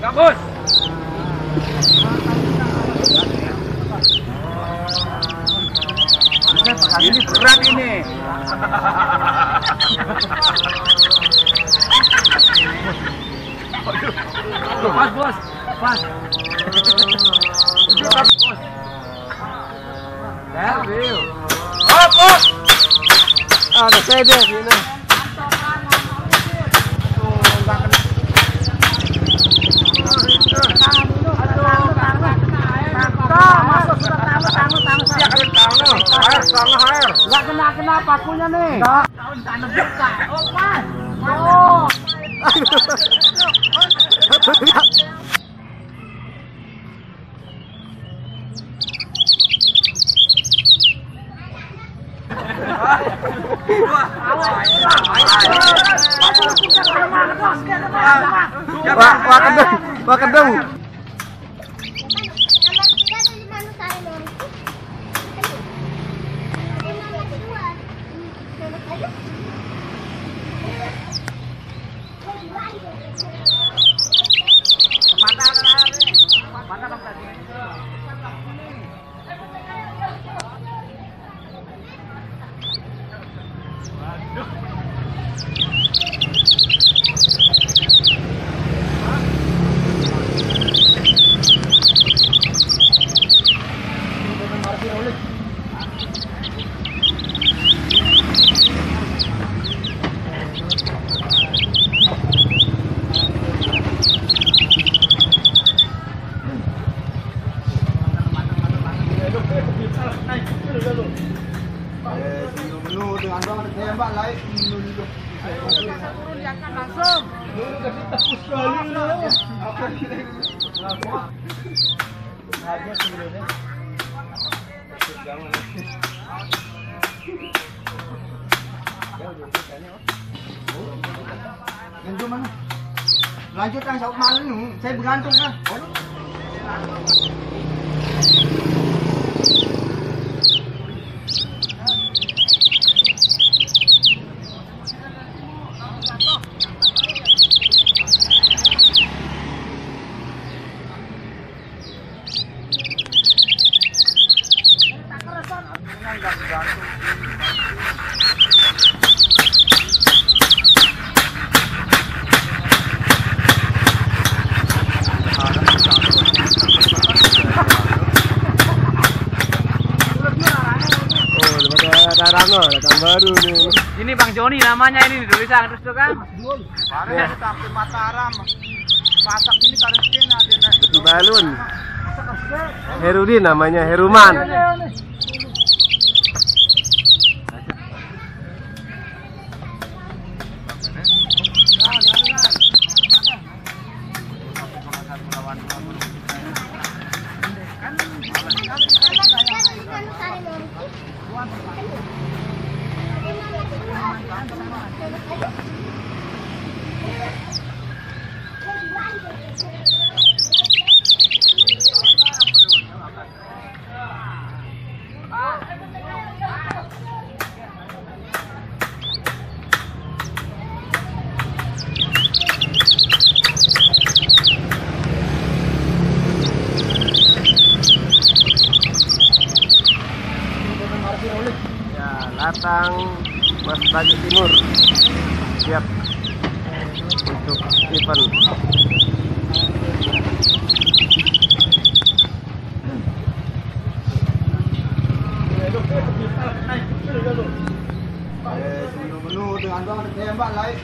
Gabus. Ini berat ini. Pas bos, pas. Pas bos. Serviu. Hop pakunya nih. Oh. Wah, wah kedeng, wah kedeng. penuh dengan orang tembak lain menunjuk dia akan langsung apa kita hanya sebenarnya jangan Lanjut mana? Lanjutkan sampai malam ni. Saya bergantung kan. Oh, dapat ada rano, datang baru nih. Ini Bang Joni namanya ini di tulisan terus tuh kan. Ya. sampai Mataram. Pasak ini kariskin ada Betul balun. Herudin namanya, Heruman. Thank you. Ya, Latang Mas Bayu Timur siap untuk event. menu dengan bang tembak lain.